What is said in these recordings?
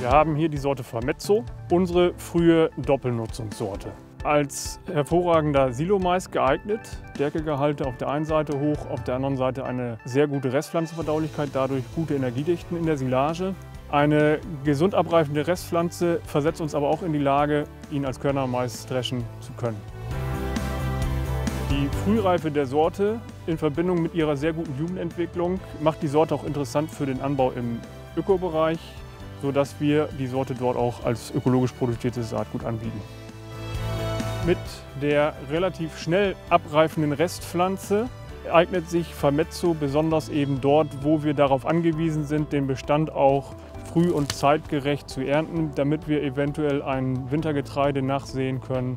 Wir haben hier die Sorte Famezzo, unsere frühe Doppelnutzungssorte. Als hervorragender Silomais geeignet, Stärkegehalte auf der einen Seite hoch, auf der anderen Seite eine sehr gute Restpflanzenverdaulichkeit, dadurch gute Energiedichten in der Silage. Eine gesund abreifende Restpflanze versetzt uns aber auch in die Lage, ihn als Körnermais dreschen zu können. Die Frühreife der Sorte in Verbindung mit ihrer sehr guten Jugendentwicklung macht die Sorte auch interessant für den Anbau im Ökobereich, sodass wir die Sorte dort auch als ökologisch produzierte Saatgut anbieten. Mit der relativ schnell abreifenden Restpflanze eignet sich Famezzo besonders eben dort, wo wir darauf angewiesen sind, den Bestand auch früh und zeitgerecht zu ernten, damit wir eventuell ein Wintergetreide nachsehen können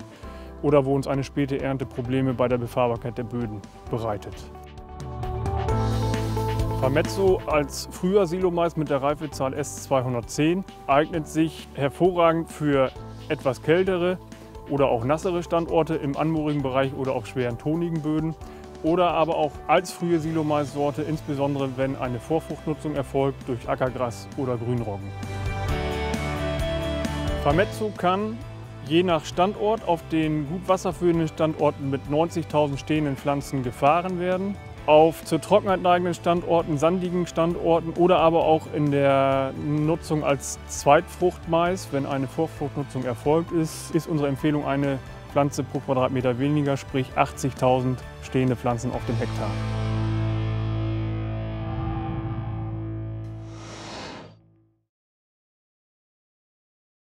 oder wo uns eine späte Ernte Probleme bei der Befahrbarkeit der Böden bereitet. Famezzo als früher Silomais mit der Reifezahl S210 eignet sich hervorragend für etwas kältere, oder auch nassere Standorte im anmoorigen Bereich oder auf schweren tonigen Böden oder aber auch als frühe Silomaissorte, insbesondere wenn eine Vorfruchtnutzung erfolgt durch Ackergras oder Grünroggen. Famezzo kann je nach Standort auf den gut wasserführenden Standorten mit 90.000 stehenden Pflanzen gefahren werden auf zur Trockenheit neigenden Standorten, sandigen Standorten oder aber auch in der Nutzung als Zweitfruchtmais, wenn eine Vorfruchtnutzung erfolgt ist, ist unsere Empfehlung eine Pflanze pro Quadratmeter weniger, sprich 80.000 stehende Pflanzen auf dem Hektar.